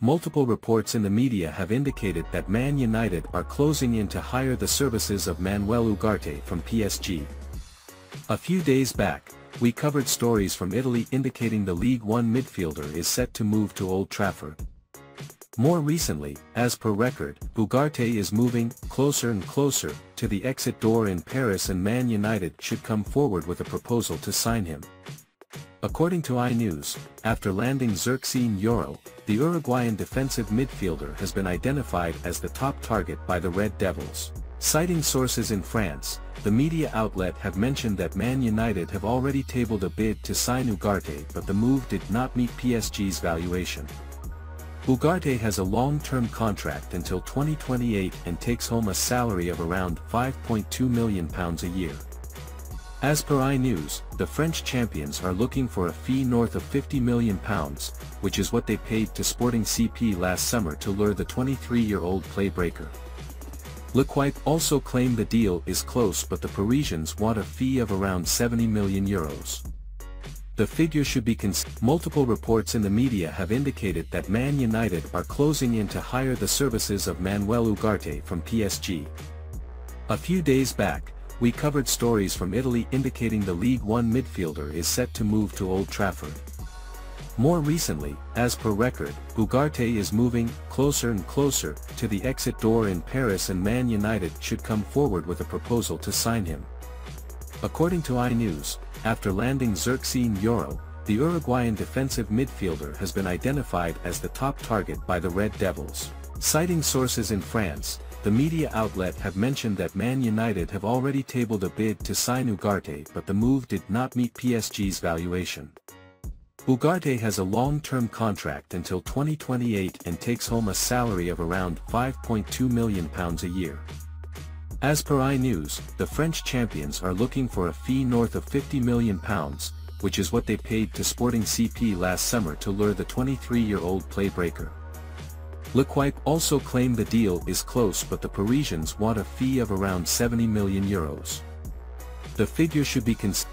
multiple reports in the media have indicated that Man United are closing in to hire the services of Manuel Ugarte from PSG. A few days back, we covered stories from Italy indicating the Ligue 1 midfielder is set to move to Old Trafford. More recently, as per record, Ugarte is moving closer and closer to the exit door in Paris and Man United should come forward with a proposal to sign him. According to iNews, after landing Xerxine Yoro, the Uruguayan defensive midfielder has been identified as the top target by the Red Devils. Citing sources in France, the media outlet have mentioned that Man United have already tabled a bid to sign Ugarte but the move did not meet PSG's valuation. Ugarte has a long-term contract until 2028 and takes home a salary of around £5.2 million a year. As per iNews, the French champions are looking for a fee north of £50 million, which is what they paid to Sporting CP last summer to lure the 23-year-old playbreaker. L'Equipe also claim the deal is close but the Parisians want a fee of around 70 million euros. The figure should be cons- Multiple reports in the media have indicated that Man United are closing in to hire the services of Manuel Ugarte from PSG. A few days back, we covered stories from Italy indicating the Ligue 1 midfielder is set to move to Old Trafford. More recently, as per record, Ugarte is moving closer and closer to the exit door in Paris and Man United should come forward with a proposal to sign him. According to iNews, after landing Xerxine Yoro, the Uruguayan defensive midfielder has been identified as the top target by the Red Devils. Citing sources in France, the media outlet have mentioned that Man United have already tabled a bid to sign Ugarte but the move did not meet PSG's valuation. Ugarte has a long-term contract until 2028 and takes home a salary of around £5.2 million a year. As per iNews, the French champions are looking for a fee north of £50 million, which is what they paid to Sporting CP last summer to lure the 23-year-old playbreaker. L'Equipe also claimed the deal is close but the Parisians want a fee of around 70 million euros. The figure should be considered